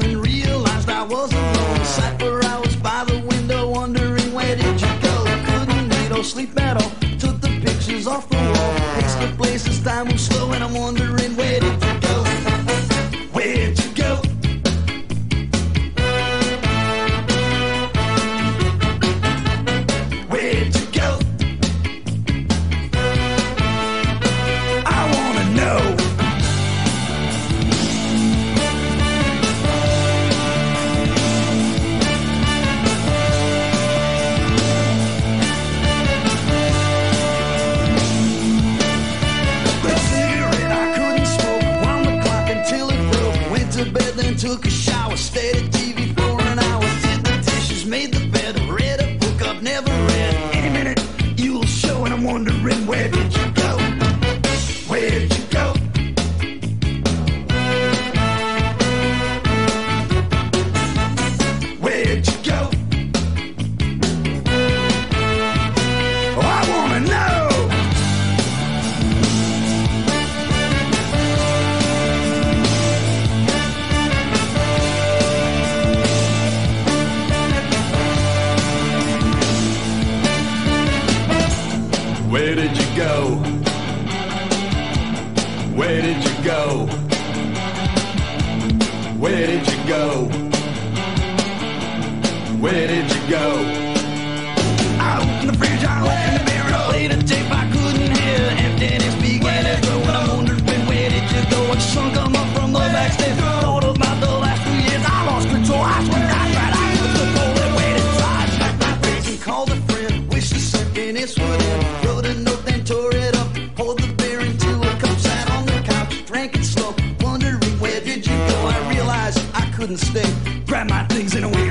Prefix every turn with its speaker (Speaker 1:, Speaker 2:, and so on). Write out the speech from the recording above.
Speaker 1: I and realized I was alone. Sat for hours by the window, wondering where did you go? Couldn't eat or sleep at all. Took the pictures off the wall. Pace the places, time moves slow, and I'm wondering where did you go? Bed, then took a shower. Stayed at TV for an hour. Did the dishes, made the bed. Read a book I've never read. Any minute you'll show, and I'm wondering where did you
Speaker 2: Where did you go? Where did you go? Where did you go? Where did you go?
Speaker 1: Couldn't stay. Grabbed my things and went.